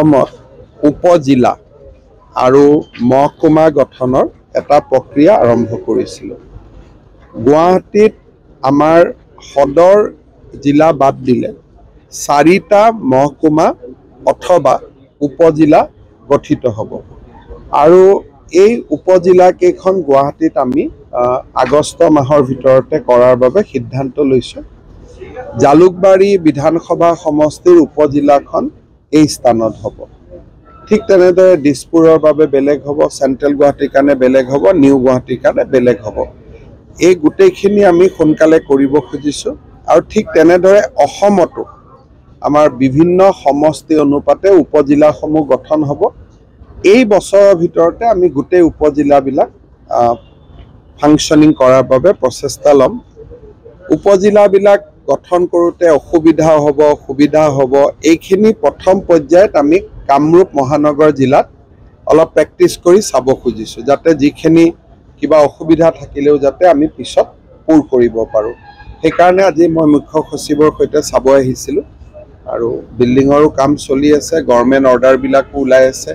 অসমত উপজিলা আৰু মহকুমা গঠনৰ এটা প্ৰক্ৰিয়া আৰম্ভ কৰিছিলোঁ। গুৱাহাটীত আমাৰ সদৰ জিলা বাদ দিলে চাৰিটা মহকুমা অথবা উপজিলা গঠিত হ'ব। আৰু এই উপজিলাকেইখন গুৱাহাটীত আমি আগষ্ট মাহৰ ভিতৰতে কৰাৰ বাবে সিদ্ধান্ত লৈছোঁ। জালুকবাৰী বিধানসভা সমষ্টিৰ উপজিলাখন এই স্থানত হ'ব। ঠিক তেনেদৰে দিছপুৰৰ বাবে বেলেগ হ'ব চেণ্ট্ৰেল গুৱাহাটীৰ কাৰণে বেলেগ হ'ব নিউ গুৱাহাটীৰ কাৰণে বেলেগ হ'ব। এই গোটেইখিনি আমি সোনকালে কৰিব খুজিছোঁ আৰু ঠিক তেনেদৰে অসমতো আমাৰ বিভিন্ন সমষ্টি অনুপাতে উপজিলাসমূহ গঠন হ'ব। এই বছৰৰ ভিতৰতে আমি গোটেই উপজিলাবিলাক ফাংচনিং কৰাৰ বাবে প্ৰচেষ্টা ল'ম। উপজিলাবিলাক গঠন কৰোঁতে অসুবিধা হ'ব সুবিধা হ'ব এইখিনি প্ৰথম পৰ্যায়ত আমি কামৰূপ মহানগৰ জিলাত অলপ প্ৰেক্টিচ কৰি চাব খুজিছোঁ যাতে যিখিনি কিবা অসুবিধা থাকিলেও যাতে আমি পিছত পূৰ কৰিব পাৰোঁ। সেইকাৰণে আজি মই মুখ্য সচিবৰ সৈতে চাব আহিছিলোঁ আৰু বিল্ডিঙৰো কাম চলি আছে গভৰ্ণমেণ্ট অৰ্ডাৰবিলাকো ওলাই আছে।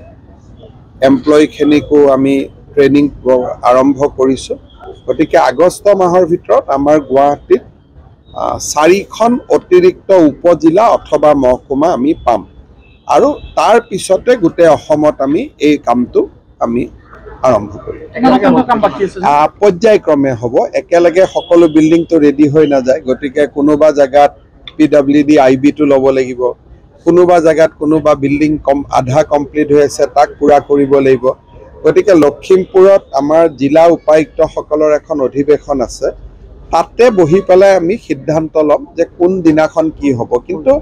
এমপ্লয়ীখিনিকো আমি ট্ৰেইনিং আৰম্ভ কৰিছোঁ। গতিকে আগষ্ট মাহৰ ভিতৰত আমাৰ গুৱাহাটীত চাৰিখন অতিৰিক্ত উপজিলা অথবা মহকুমা আমি পাম। আৰু তাৰ পিছতে গোটেই অসমত আমি এই কামটো আমি আৰম্ভ কৰিম। পৰ্যায়ক্ৰমে হ'ব। একেলগে সকলো বিল্ডিংটো ৰেডি হৈ নাযায়। গতিকে কোনোবা জেগাত পি ডাব্লিউ ডি আই বিটো ল'ব লাগিব। কোনোবা জেগাত কোনোবা বিল্ডিং কম আধা কমপ্লিট হৈ আছে তাক পূৰা কৰিব লাগিব। গতিকে লখিমপুৰত আমাৰ জিলা উপায়ুক্তসকলৰ এখন অধিৱেশন আছে। তাতে বহি পেলাই আমি সিদ্ধান্ত ল'ম যে কোন দিনাখন কি হ'ব। কিন্তু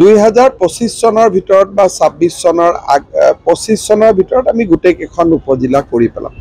দুই হাজাৰ পঁচিছ চনৰ ভিতৰত বা ছাব্বিছ চনৰ আগ পঁচিছ চনৰ ভিতৰত আমি গোটেইকেইখন উপজিলা কৰি পেলাম।